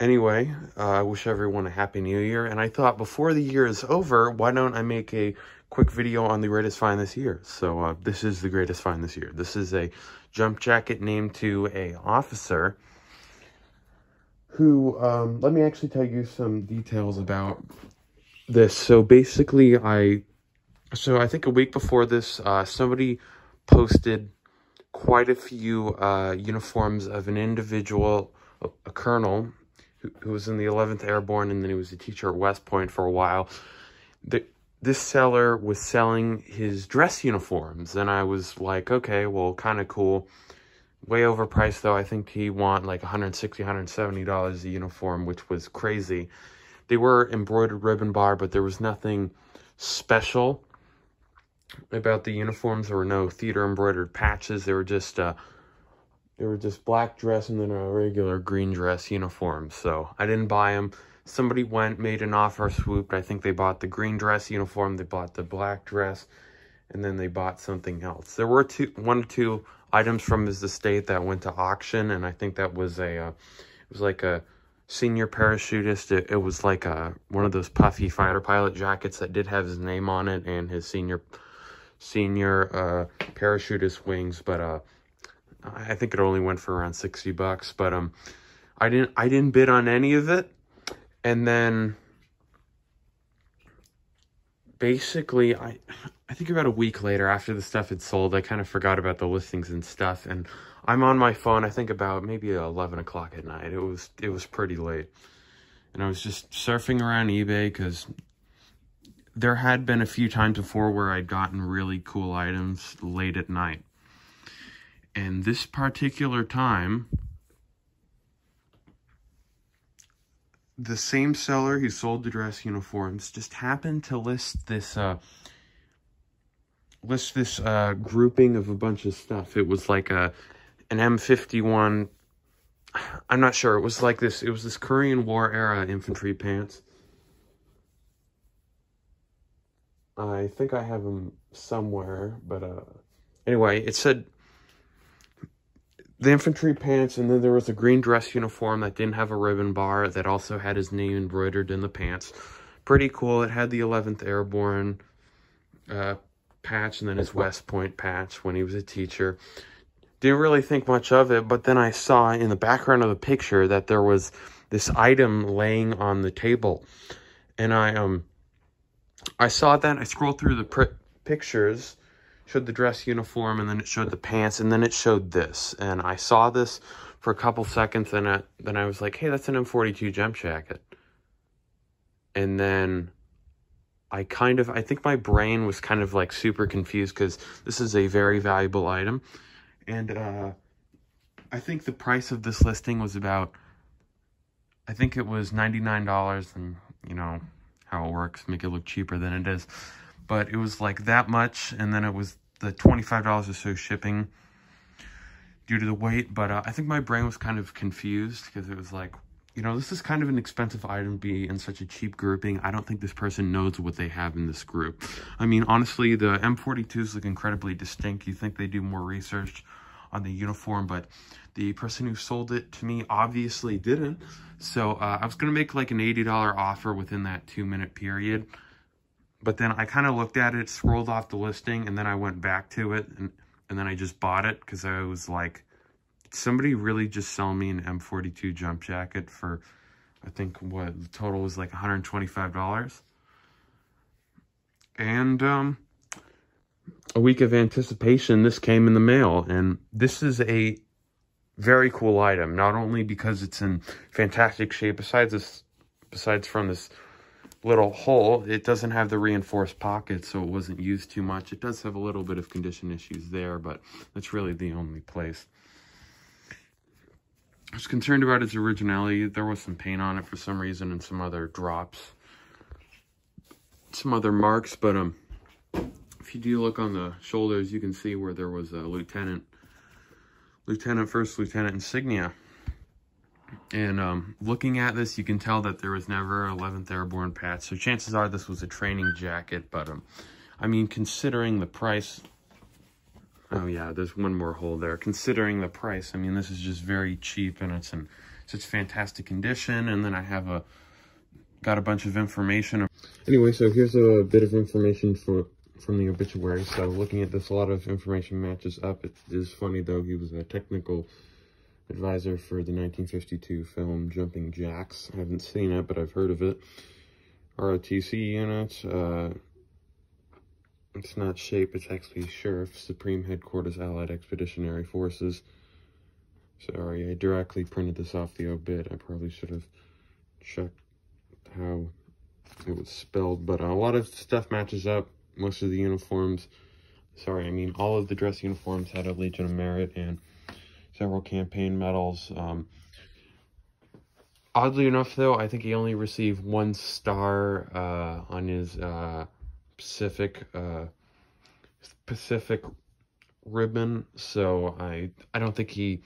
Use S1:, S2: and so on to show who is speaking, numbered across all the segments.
S1: Anyway, uh, I wish everyone a happy new year. And I thought before the year is over, why don't I make a quick video on the greatest find this year? So uh, this is the greatest find this year. This is a jump jacket named to a officer who, um, let me actually tell you some details about this. So basically I, so I think a week before this, uh, somebody posted quite a few uh, uniforms of an individual, a, a colonel, who, was in the 11th Airborne, and then he was a teacher at West Point for a while. The, this seller was selling his dress uniforms, and I was like, okay, well, kind of cool. Way overpriced, though. I think he want like $160, $170 a uniform, which was crazy. They were embroidered ribbon bar, but there was nothing special about the uniforms. There were no theater embroidered patches. They were just uh, they were just black dress and then a regular green dress uniform. So I didn't buy them. Somebody went, made an offer, swooped. I think they bought the green dress uniform. They bought the black dress, and then they bought something else. There were two, one or two items from his estate that went to auction, and I think that was a, uh, it was like a senior parachutist. It, it was like a one of those puffy fighter pilot jackets that did have his name on it and his senior senior uh, parachutist wings, but uh, I think it only went for around 60 bucks, but um, I didn't I didn't bid on any of it, and then basically I I think about a week later after the stuff had sold, I kind of forgot about the listings and stuff, and I'm on my phone. I think about maybe 11 o'clock at night. It was it was pretty late, and I was just surfing around eBay because there had been a few times before where I'd gotten really cool items late at night. And this particular time, the same seller who sold the dress uniforms just happened to list this, uh, list this, uh, grouping of a bunch of stuff. It was like a, an M51, I'm not sure, it was like this, it was this Korean War era infantry pants I think I have them somewhere, but uh, anyway, it said the infantry pants, and then there was a green dress uniform that didn't have a ribbon bar that also had his name embroidered in the pants. Pretty cool. It had the 11th Airborne uh, patch and then his West Point patch when he was a teacher. Didn't really think much of it, but then I saw in the background of the picture that there was this item laying on the table. And I um I saw that. I scrolled through the pictures, showed the dress uniform, and then it showed the pants, and then it showed this. And I saw this for a couple seconds, and I, then I was like, hey, that's an M42 jump jacket. And then I kind of, I think my brain was kind of like super confused because this is a very valuable item. And uh, I think the price of this listing was about, I think it was $99 and, you know, how it works, make it look cheaper than it is. But it was like that much, and then it was the $25 or so shipping due to the weight. But uh, I think my brain was kind of confused because it was like, you know, this is kind of an expensive item be in such a cheap grouping. I don't think this person knows what they have in this group. I mean, honestly, the M42s look incredibly distinct. You think they do more research on the uniform, but the person who sold it to me obviously didn't. So uh, I was going to make like an $80 offer within that two minute period. But then I kind of looked at it, scrolled off the listing, and then I went back to it. And, and then I just bought it because I was like, somebody really just sell me an M42 jump jacket for, I think what the total was like $125. And um, a week of anticipation, this came in the mail. And this is a very cool item, not only because it's in fantastic shape, besides this, besides from this little hole, it doesn't have the reinforced pocket, so it wasn't used too much. It does have a little bit of condition issues there, but that's really the only place. I was concerned about its originality. There was some paint on it for some reason and some other drops. Some other marks, but um, if you do look on the shoulders, you can see where there was a lieutenant Lieutenant First Lieutenant insignia. And um, looking at this, you can tell that there was never 11th Airborne patch. So chances are this was a training jacket. But, um, I mean, considering the price... Oh, yeah, there's one more hole there. Considering the price, I mean, this is just very cheap. And it's in such fantastic condition. And then I have a got a bunch of information. Anyway, so here's a bit of information for from the obituary. So looking at this, a lot of information matches up. It is funny though, he was a technical advisor for the 1952 film Jumping Jacks. I haven't seen it, but I've heard of it. ROTC unit, uh, it's not shape, it's actually SHAEF, Supreme Headquarters Allied Expeditionary Forces. Sorry, I directly printed this off the obit. I probably should have checked how it was spelled, but a lot of stuff matches up. Most of the uniforms, sorry, I mean all of the dress uniforms had a Legion of Merit and several campaign medals. Um, oddly enough, though, I think he only received one star uh, on his uh, Pacific uh, Pacific ribbon. So I I don't think he.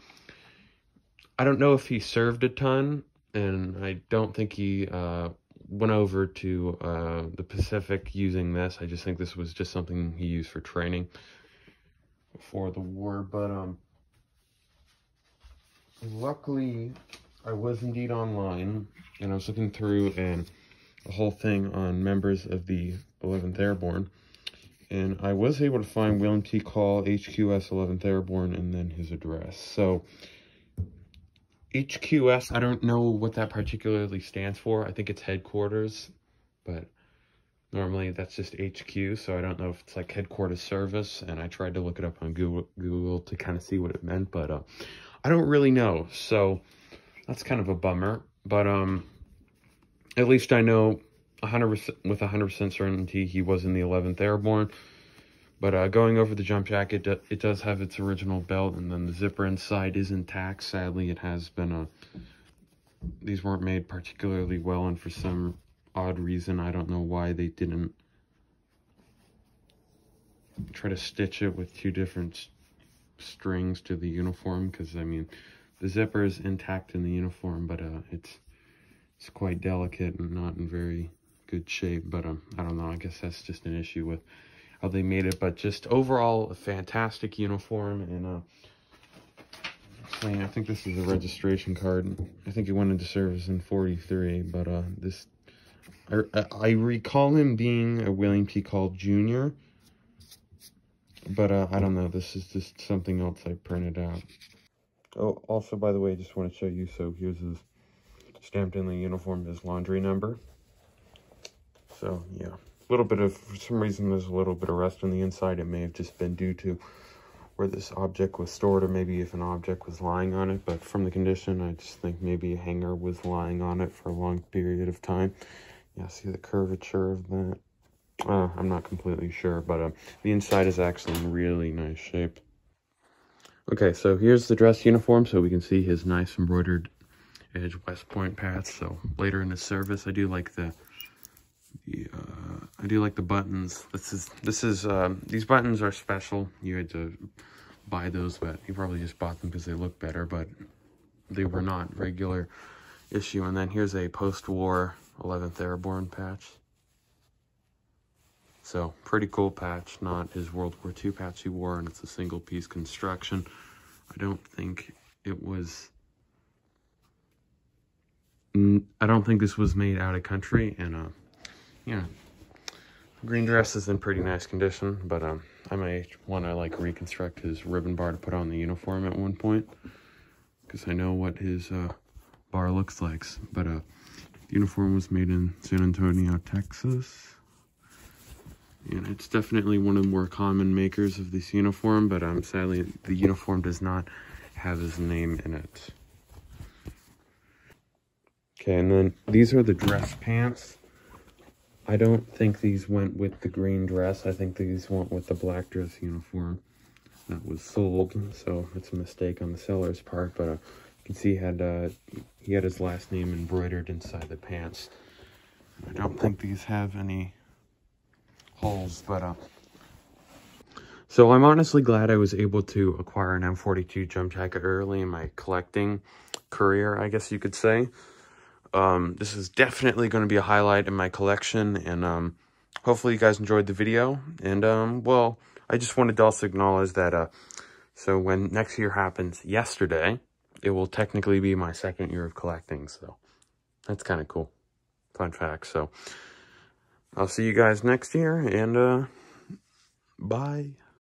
S1: I don't know if he served a ton, and I don't think he uh, went over to uh, the Pacific using this. I just think this was just something he used for training before the war. But um, luckily, I was indeed online, and I was looking through and a whole thing on members of the 11th Airborne, and I was able to find William T. Call, HQS 11th Airborne, and then his address. So, HQS, I don't know what that particularly stands for. I think it's headquarters, but normally that's just HQ, so I don't know if it's like headquarters service, and I tried to look it up on Google, Google to kind of see what it meant, but uh, I don't really know, so that's kind of a bummer, but um, at least I know 100% with 100% certainty he was in the 11th Airborne. But uh, going over the jump jacket, it does have its original belt, and then the zipper inside is intact. Sadly, it has been a... These weren't made particularly well, and for some odd reason, I don't know why they didn't try to stitch it with two different strings to the uniform, because, I mean, the zipper is intact in the uniform, but uh, it's it's quite delicate and not in very good shape. But um, I don't know. I guess that's just an issue with how they made it. But just overall, a fantastic uniform. And uh, I think this is a registration card. I think he went into service in 43. But uh, this, I, I recall him being a William T. Call Jr. But uh, I don't know. This is just something else I printed out. Oh, also, by the way, I just want to show you. So here's his stamped in the uniform, his laundry number. So, yeah. A little bit of, for some reason, there's a little bit of rust on the inside. It may have just been due to where this object was stored or maybe if an object was lying on it. But from the condition, I just think maybe a hanger was lying on it for a long period of time. Yeah, see the curvature of that? Uh, I'm not completely sure, but uh, the inside is actually in really nice shape. Okay, so here's the dress uniform, so we can see his nice embroidered edge West Point patch. So later in the service, I do like the uh, I do like the buttons. This is, this is, um, these buttons are special. You had to buy those, but you probably just bought them because they look better, but they were not regular issue. And then here's a post-war 11th Airborne patch. So, pretty cool patch, not his World War II patch he wore, and it's a single-piece construction. I don't think it was... I don't think this was made out of country, and uh, yeah. Green dress is in pretty nice condition, but um, I may want to like reconstruct his ribbon bar to put on the uniform at one point. Because I know what his uh, bar looks like. But uh, the uniform was made in San Antonio, Texas. And it's definitely one of the more common makers of this uniform, but um, sadly the uniform does not have his name in it. Okay, and then these are the dress pants. I don't think these went with the green dress. I think these went with the black dress uniform that was sold. So it's a mistake on the seller's part. But uh, can see he had, uh, he had his last name embroidered inside the pants. I don't think these have any holes. But uh, so I'm honestly glad I was able to acquire an M42 jump jacket early in my collecting career, I guess you could say. Um, this is definitely going to be a highlight in my collection, and um, hopefully you guys enjoyed the video. And, um, well, I just wanted to also acknowledge that, uh, so when next year happens yesterday, it will technically be my second year of collecting, so that's kind of cool. Fun fact. So I'll see you guys next year, and uh, bye.